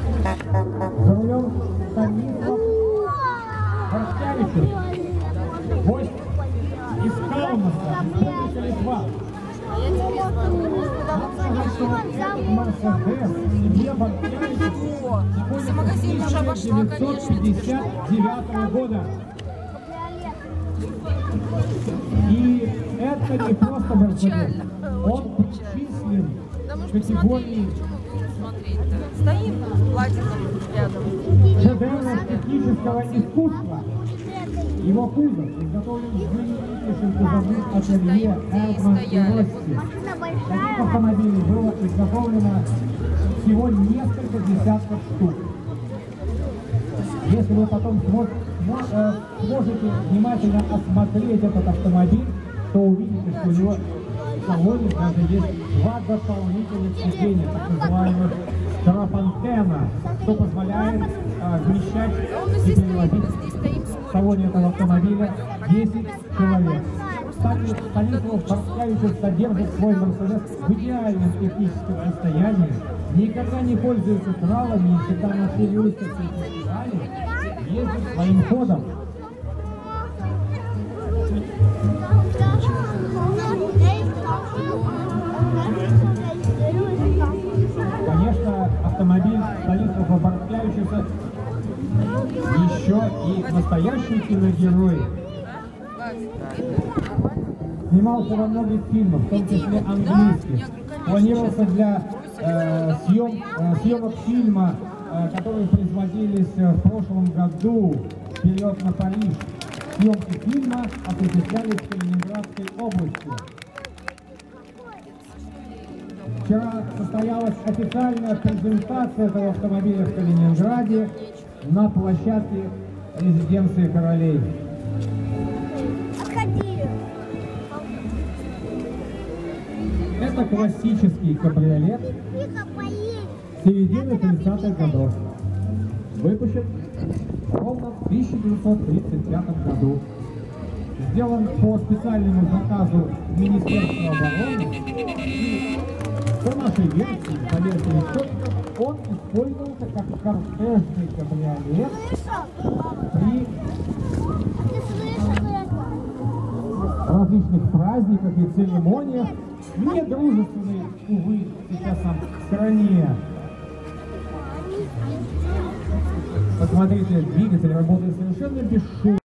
За рулем Станислав Борщавичев. Гость из Каунаса, Республика Литва. Мерседес семье Борщавичев Все магазины уже обошла, конечно. 1959 года. И это не просто Мерседес. Он Может категории смотреть-то. Стоим, рядом. шедевров технического искусства. Его кузов изготовлен в знаменитейшем кузовном ателье Эрдман и Росси. Таких автомобилей было изготовлено всего несколько десятков штук. Если вы потом э, сможете внимательно осмотреть этот автомобиль, то увидите, что у него салоне даже есть два дополнительных сиденья, так называемых трапантена, что позволяет э, вмещать и перевозить в салоне этого автомобиля 10 человек. Кстати, Станислав Борскавичев содержит свой Мерседес в идеальном техническом состоянии, никогда не пользуется тралами и всегда на все выставки и фестивали ездит своим ходом. Конечно, автомобиль Станислава Борскавичева еще и настоящий киногерой. Снимался во многих фильмах, в том числе английских. Планировался для э, съем- э, съемок фильма, э, которые производились э, в прошлом году «Вперед на Париж». Съемки фильма осуществлялись в Калининградской области. Вчера состоялась официальная презентация этого автомобиля в Калининграде на площадке резиденции королей. Это классический кабриолет середины 30-х годов. Выпущен ровно в 1935 году. Сделан по специальному заказу Министерства обороны. По нашей версии, по версии историков, он использовался как кортежный кабриолет при различных праздниках и церемониях, недружественной, увы, сейчас нам стране. Посмотрите, двигатель работает совершенно бесшумно.